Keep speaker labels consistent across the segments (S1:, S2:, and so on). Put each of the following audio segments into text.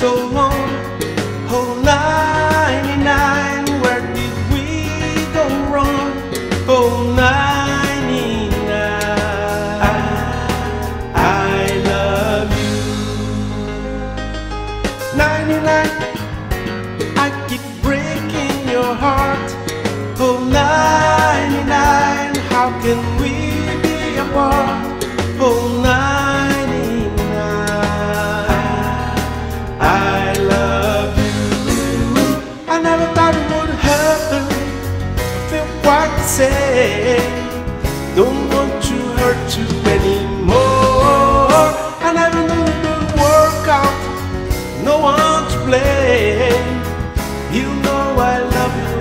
S1: so long. Oh, 99, where did we go wrong? Oh, 99 I, I love you. 99 I keep breaking your heart. Oh, 99 How can we be apart? I never thought it would happen. I Feel quite same. Don't want to hurt you anymore. I never knew it would work out. No one to blame. You know I love you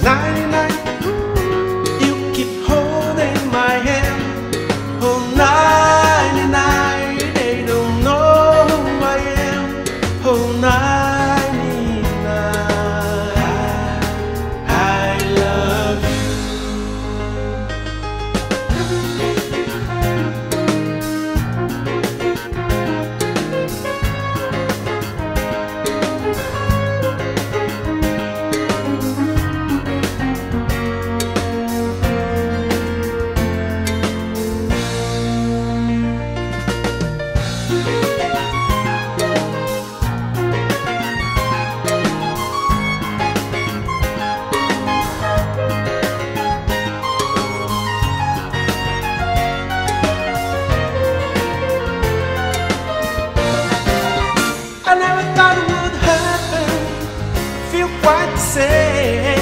S1: 99. 99. Quite the same.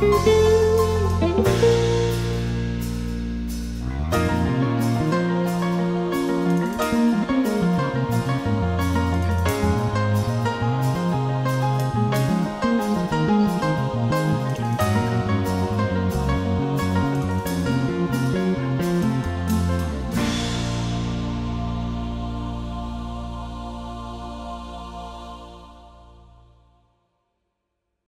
S1: Música